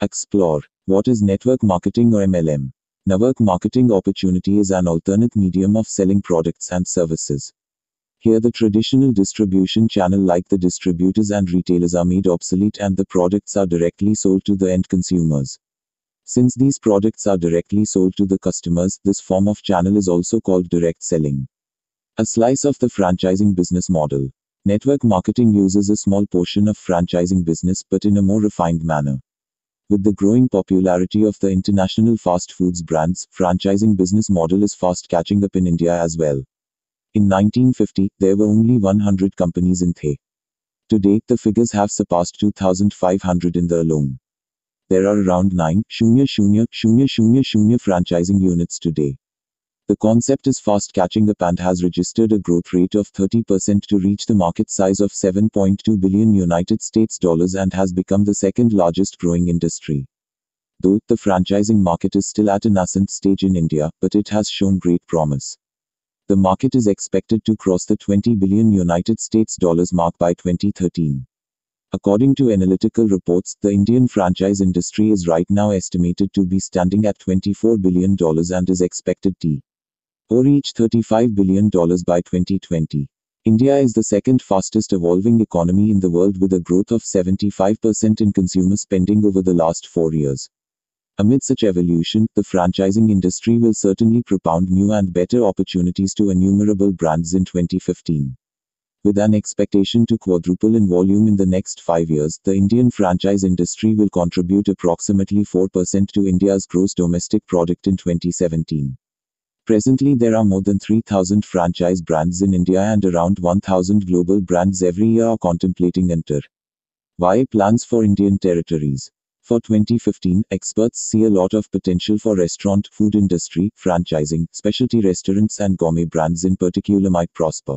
Explore. What is network marketing or MLM? Network marketing opportunity is an alternate medium of selling products and services. Here the traditional distribution channel like the distributors and retailers are made obsolete and the products are directly sold to the end consumers. Since these products are directly sold to the customers, this form of channel is also called direct selling. A slice of the franchising business model. Network marketing uses a small portion of franchising business but in a more refined manner. With the growing popularity of the international fast foods brands, franchising business model is fast catching up in India as well. In 1950, there were only 100 companies in The. Today, the figures have surpassed 2,500 in the alone. There are around 9 000 000 franchising units today. The concept is fast catching up and has registered a growth rate of 30% to reach the market size of 7.2 billion United States dollars and has become the second largest growing industry. Though the franchising market is still at a nascent stage in India, but it has shown great promise. The market is expected to cross the 20 billion United States dollars mark by 2013. According to analytical reports, the Indian franchise industry is right now estimated to be standing at $24 billion and is expected to or reach $35 billion by 2020. India is the second fastest evolving economy in the world with a growth of 75% in consumer spending over the last four years. Amid such evolution, the franchising industry will certainly propound new and better opportunities to innumerable brands in 2015. With an expectation to quadruple in volume in the next five years, the Indian franchise industry will contribute approximately 4% to India's gross domestic product in 2017. Presently there are more than 3,000 franchise brands in India and around 1,000 global brands every year are contemplating enter. Why plans for Indian territories? For 2015, experts see a lot of potential for restaurant, food industry, franchising, specialty restaurants and gourmet brands in particular might prosper.